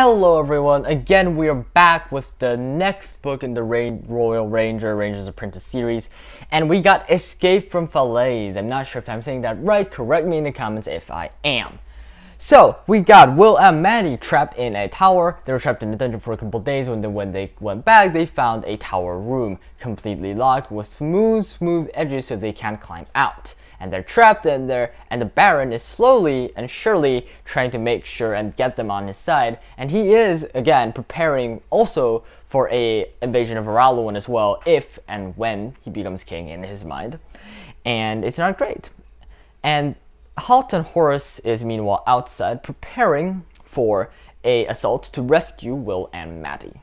Hello everyone, again we are back with the next book in the Royal Ranger, Rangers Apprentice series, and we got Escape from Falaise. I'm not sure if I'm saying that right, correct me in the comments if I am. So, we got Will and Maddie trapped in a tower. They were trapped in the dungeon for a couple days. When they, when they went back, they found a tower room, completely locked with smooth, smooth edges so they can't climb out and they're trapped in there and the Baron is slowly and surely trying to make sure and get them on his side. And he is again preparing also for a invasion of Araluen as well if and when he becomes king in his mind. And it's not great. And Halt and Horace is meanwhile outside preparing for a assault to rescue Will and Maddie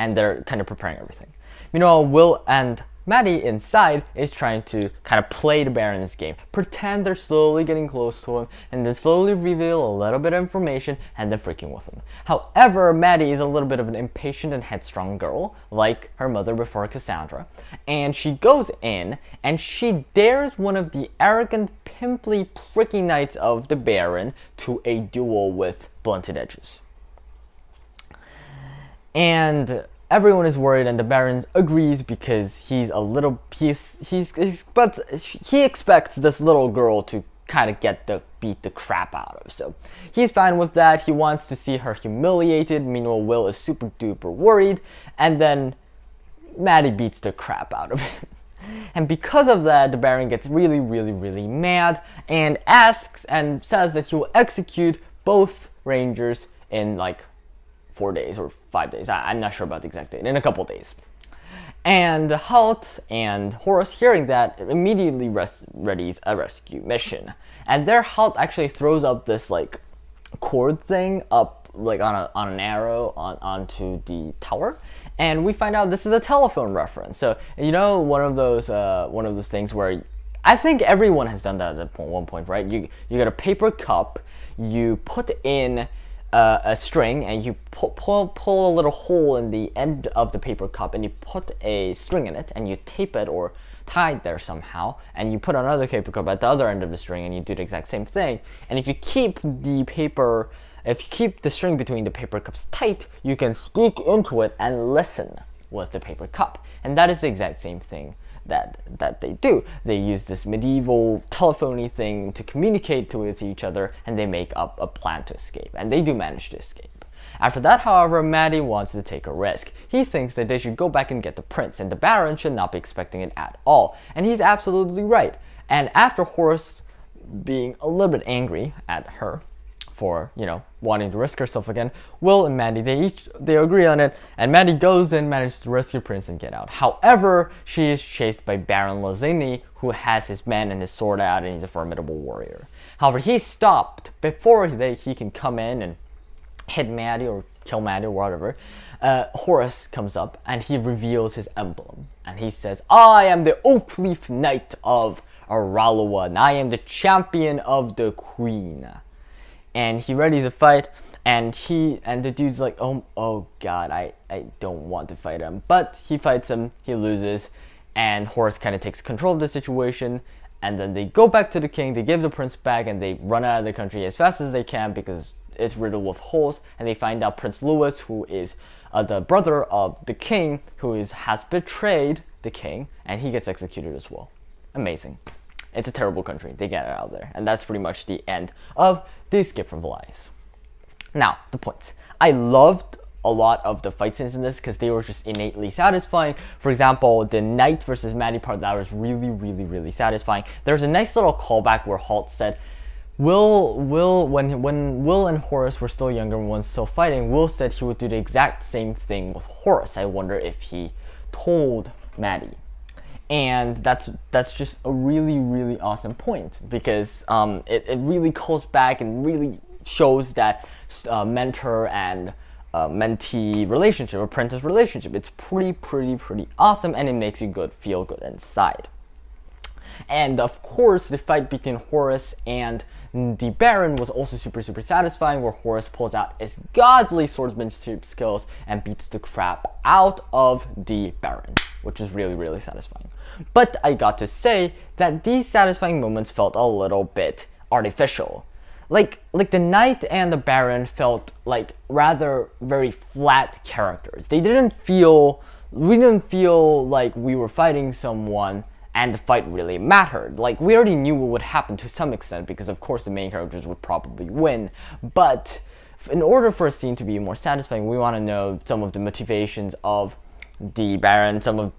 and they're kind of preparing everything. Meanwhile Will and Maddie inside is trying to kind of play the Baron's game, pretend they're slowly getting close to him, and then slowly reveal a little bit of information and then freaking with him. However, Maddie is a little bit of an impatient and headstrong girl, like her mother before Cassandra, and she goes in and she dares one of the arrogant, pimply, pricky knights of the Baron to a duel with blunted edges. And everyone is worried and the Baron agrees because he's a little he's he's, he's but he expects this little girl to kind of get the beat the crap out of. So he's fine with that. He wants to see her humiliated. Meanwhile, Will is super duper worried, and then Maddie beats the crap out of him. And because of that, the Baron gets really, really, really mad and asks and says that he will execute both Rangers in like four days or five days. I, am not sure about the exact date. In a couple days. And Halt and Horace, hearing that, immediately res- readies a rescue mission. And there, Halt actually throws up this like cord thing up like on, a, on an arrow on, onto the tower and we find out this is a telephone reference so you know one of those uh, one of those things where I think everyone has done that at one point right you you get a paper cup you put in uh, a string and you pull, pull, pull a little hole in the end of the paper cup and you put a string in it and you tape it or tie it there somehow and you put another paper cup at the other end of the string and you do the exact same thing. And if you keep the paper if you keep the string between the paper cups tight you can speak into it and listen with the paper cup. And that is the exact same thing that that they do. They use this medieval telephony thing to communicate to with each other, and they make up a plan to escape. And they do manage to escape. After that, however, Maddie wants to take a risk. He thinks that they should go back and get the prince, and the Baron should not be expecting it at all. And he's absolutely right. And after Horace being a little bit angry at her, for you know wanting to risk herself again. Will and Maddie they each they agree on it, and Maddie goes and manages to rescue Prince and get out. However, she is chased by Baron Lassigny, who has his men and his sword out, and he's a formidable warrior. However, he stopped before they, he can come in and hit Maddie or kill Maddie or whatever. Uh, comes up and he reveals his emblem, and he says, "I am the Oak Leaf Knight of." Araluen. I am the champion of the queen and he readies a fight and he and the dude's like oh oh god I, I don't want to fight him but he fights him he loses and Horace kind of takes control of the situation and then they go back to the king they give the prince back and they run out of the country as fast as they can because it's riddled with holes and they find out Prince Louis who is uh, the brother of the king who is has betrayed the king and he gets executed as well amazing it's a terrible country. They get out there. And that's pretty much the end of the Escape from Falaise. Now, the points. I loved a lot of the fight scenes in this because they were just innately satisfying. For example, the Knight versus Maddie part that was really, really, really satisfying. There's a nice little callback where Halt said, Will, Will, when when Will and Horace were still younger when still fighting, Will said he would do the exact same thing with Horace. I wonder if he told Maddie and that's that's just a really really awesome point because um, it, it really calls back and really shows that uh, mentor and uh, mentee relationship apprentice relationship it's pretty pretty pretty awesome and it makes you good feel good inside. And of course the fight between Horace and the Baron was also super super satisfying where Horace pulls out his godly swordsmanship skills and beats the crap out of the Baron which is really really satisfying but I got to say that these satisfying moments felt a little bit artificial. like like the knight and the baron felt like rather very flat characters. They didn't feel we didn't feel like we were fighting someone and the fight really mattered. Like we already knew what would happen to some extent because of course the main characters would probably win, but in order for a scene to be more satisfying, we want to know some of the motivations of the Baron, some of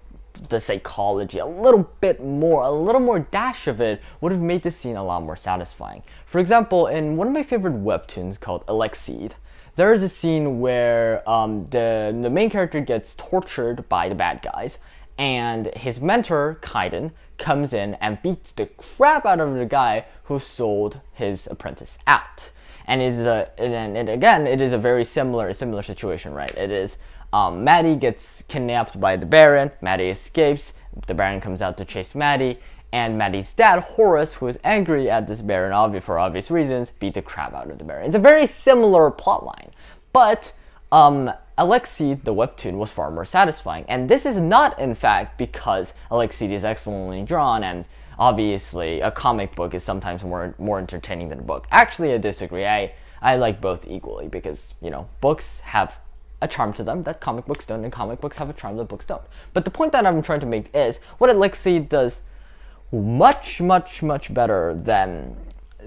the psychology, a little bit more, a little more dash of it would have made the scene a lot more satisfying. For example, in one of my favorite webtoons called Alexeid, there is a scene where um, the, the main character gets tortured by the bad guys, and his mentor, Kaiden, comes in and beats the crap out of the guy who sold his apprentice out. And is a and, and again, it is a very similar similar situation, right? It is um, Maddie gets kidnapped by the Baron. Maddie escapes. The Baron comes out to chase Maddie, and Maddie's dad, Horace, who is angry at this Baron obvious for obvious reasons, beat the crap out of the Baron. It's a very similar plotline, but um, the webtoon, was far more satisfying. And this is not, in fact, because Alexeid is excellently drawn and obviously a comic book is sometimes more more entertaining than a book. Actually, I disagree. I I like both equally because you know books have a charm to them that comic books don't, and comic books have a charm that books don't. But the point that I'm trying to make is what Alexeid does much, much, much better than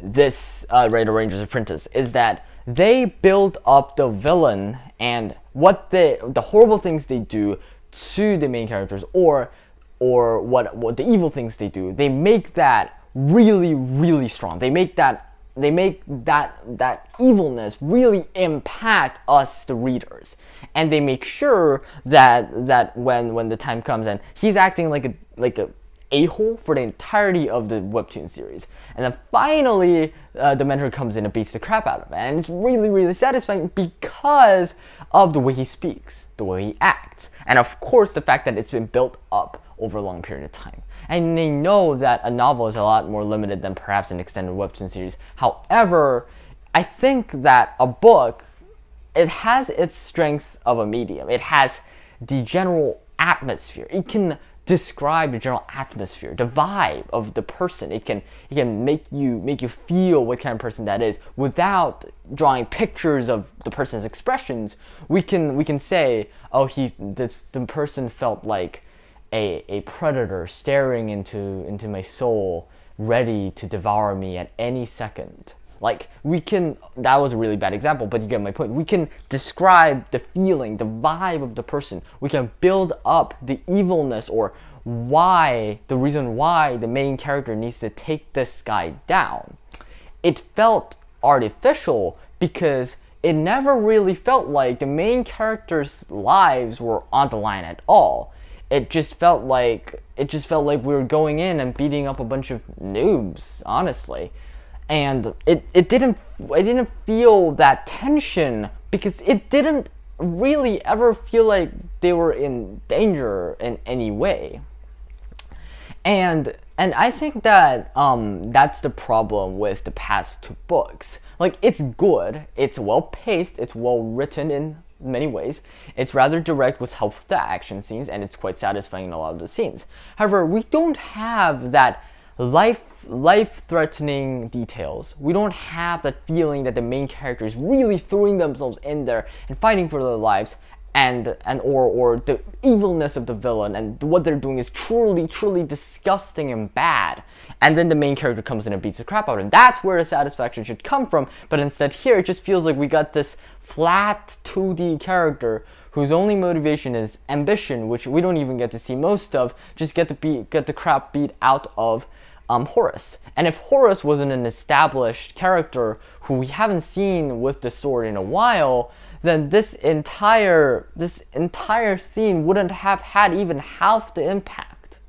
this uh, Red Rangers Apprentice is that they build up the villain and what they, the horrible things they do to the main characters or or what what the evil things they do. They make that really, really strong. They make that they make that that evilness really impact us the readers. And they make sure that that when when the time comes and he's acting like a like a a-hole for the entirety of the webtoon series. And then finally uh, the mentor comes in and beats the crap out of him. And it's really really satisfying because of the way he speaks the way he acts and of course the fact that it's been built up over a long period of time and they know that a novel is a lot more limited than perhaps an extended webtoon series. However, I think that a book it has its strengths of a medium. It has the general atmosphere. It can describe the general atmosphere, the vibe of the person. It can it can make you make you feel what kind of person that is without drawing pictures of the person's expressions. We can we can say, oh, he the, the person felt like a, a predator staring into, into my soul, ready to devour me at any second. Like, we can, that was a really bad example, but you get my point. We can describe the feeling, the vibe of the person. We can build up the evilness or why, the reason why the main character needs to take this guy down. It felt artificial because it never really felt like the main character's lives were on the line at all it just felt like it just felt like we were going in and beating up a bunch of noobs, honestly. And it, it didn't I didn't feel that tension because it didn't really ever feel like they were in danger in any way. And and I think that um, that's the problem with the past two books. Like it's good, it's well paced, it's well written in many ways. It's rather direct with help with the action scenes, and it's quite satisfying in a lot of the scenes. However, we don't have that life life threatening details. We don't have that feeling that the main character is really throwing themselves in there and fighting for their lives and and or or the evilness of the villain and what they're doing is truly truly disgusting and bad and then the main character comes in and beats the crap out and that's where the satisfaction should come from but instead here it just feels like we got this flat 2d character whose only motivation is ambition which we don't even get to see most of just get to be get the crap beat out of um, Horace. And if Horace wasn't an established character who we haven't seen with the sword in a while, then this entire this entire scene wouldn't have had even half the impact.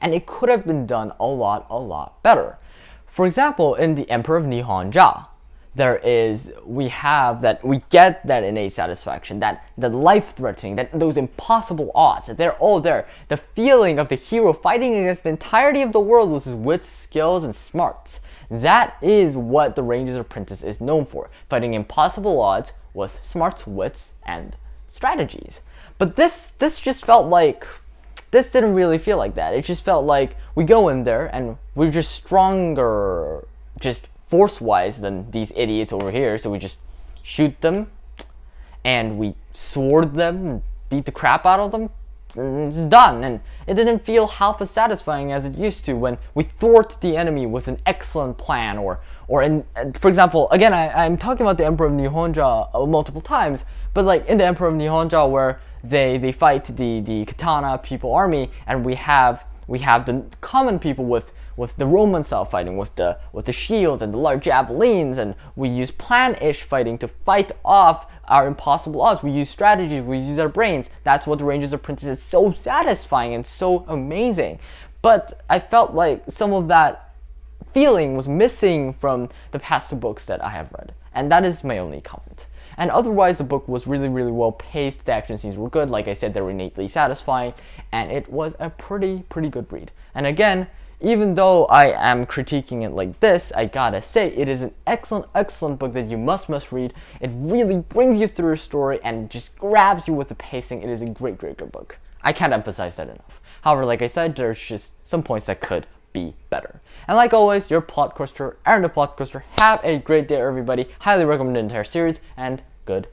And it could have been done a lot, a lot better. For example, in The Emperor of Nihon-Ja, there is we have that we get that innate satisfaction that the life threatening that those impossible odds they're all there. The feeling of the hero fighting against the entirety of the world with his wits skills and smarts. That is what the rangers apprentice is known for fighting impossible odds with smarts wits and strategies. But this this just felt like this didn't really feel like that. It just felt like we go in there and we're just stronger just force wise than these idiots over here. So we just shoot them and we sword them beat the crap out of them. And it's done. And it didn't feel half as satisfying as it used to when we thwart the enemy with an excellent plan or or in, for example, again, I, I'm talking about the Emperor of Nihon-Ja uh, multiple times, but like in the Emperor of Nihon-Ja where they, they fight the, the Katana people army and we have we have the common people with with the Roman style fighting, with the with the shields and the large javelins, and we use plan-ish fighting to fight off our impossible odds. We use strategies, we use our brains. That's what the Ranger's Apprentice is so satisfying and so amazing. But I felt like some of that feeling was missing from the past two books that I have read, and that is my only comment. And otherwise, the book was really, really well paced. The action scenes were good. Like I said, they were innately satisfying, and it was a pretty, pretty good read. And again, even though I am critiquing it like this, I gotta say it is an excellent, excellent book that you must, must read. It really brings you through a story and just grabs you with the pacing. It is a great, great, great book. I can't emphasize that enough. However, like I said, there's just some points that could be better. And like always, your PlotQuester, Aaron the PlotQuester. Have a great day, everybody. Highly recommend the entire series, and goodbye.